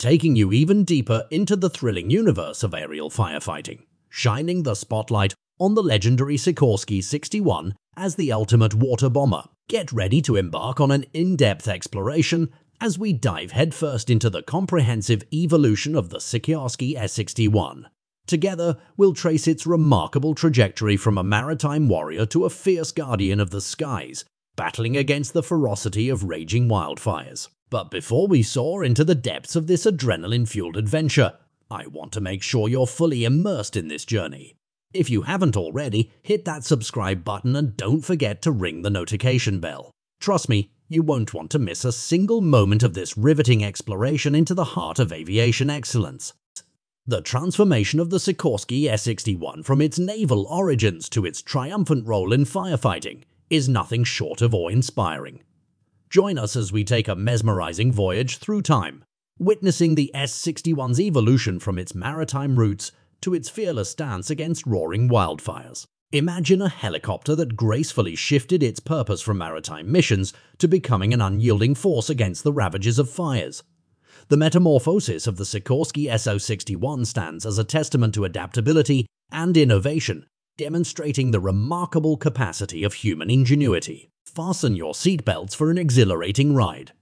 taking you even deeper into the thrilling universe of aerial firefighting, shining the spotlight on the legendary Sikorsky 61 as the ultimate water bomber. Get ready to embark on an in-depth exploration as we dive headfirst into the comprehensive evolution of the Sikorsky S61. Together, we'll trace its remarkable trajectory from a maritime warrior to a fierce guardian of the skies, battling against the ferocity of raging wildfires. But before we soar into the depths of this adrenaline-fueled adventure, I want to make sure you're fully immersed in this journey. If you haven't already, hit that subscribe button and don't forget to ring the notification bell. Trust me, you won't want to miss a single moment of this riveting exploration into the heart of aviation excellence. The transformation of the Sikorsky S-61 from its naval origins to its triumphant role in firefighting is nothing short of awe-inspiring. Join us as we take a mesmerizing voyage through time, witnessing the S-61's evolution from its maritime roots to its fearless stance against roaring wildfires. Imagine a helicopter that gracefully shifted its purpose from maritime missions to becoming an unyielding force against the ravages of fires. The metamorphosis of the Sikorsky S-61 stands as a testament to adaptability and innovation, demonstrating the remarkable capacity of human ingenuity. Fasten your seatbelts for an exhilarating ride.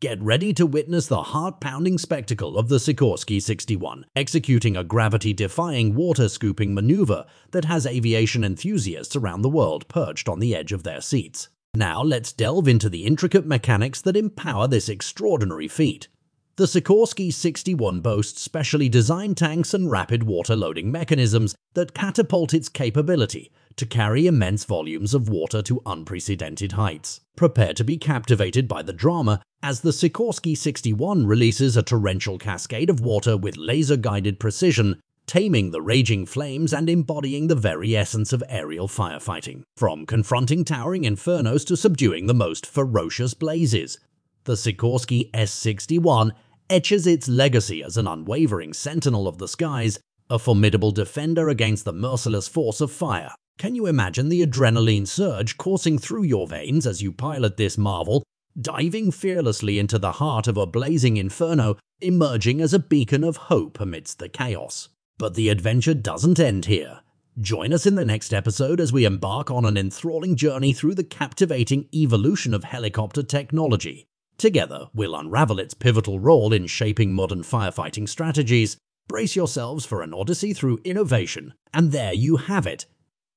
Get ready to witness the heart-pounding spectacle of the Sikorsky 61 executing a gravity-defying water-scooping maneuver that has aviation enthusiasts around the world perched on the edge of their seats. Now let's delve into the intricate mechanics that empower this extraordinary feat. The Sikorsky 61 boasts specially designed tanks and rapid water loading mechanisms that catapult its capability to carry immense volumes of water to unprecedented heights. Prepare to be captivated by the drama as the Sikorsky 61 releases a torrential cascade of water with laser-guided precision taming the raging flames and embodying the very essence of aerial firefighting. From confronting towering infernos to subduing the most ferocious blazes, the Sikorsky S-61 etches its legacy as an unwavering sentinel of the skies, a formidable defender against the merciless force of fire. Can you imagine the adrenaline surge coursing through your veins as you pilot this marvel, diving fearlessly into the heart of a blazing inferno, emerging as a beacon of hope amidst the chaos? But the adventure doesn't end here. Join us in the next episode as we embark on an enthralling journey through the captivating evolution of helicopter technology. Together, we'll unravel its pivotal role in shaping modern firefighting strategies. Brace yourselves for an odyssey through innovation, and there you have it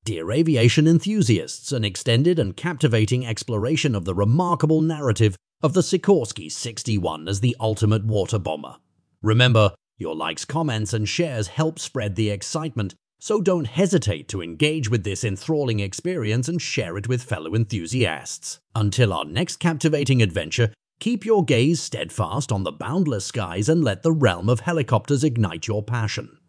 Dear aviation enthusiasts, an extended and captivating exploration of the remarkable narrative of the Sikorsky 61 as the ultimate water bomber. Remember, your likes, comments, and shares help spread the excitement, so don't hesitate to engage with this enthralling experience and share it with fellow enthusiasts. Until our next captivating adventure, keep your gaze steadfast on the boundless skies and let the realm of helicopters ignite your passion.